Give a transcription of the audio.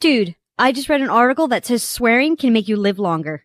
Dude, I just read an article that says swearing can make you live longer.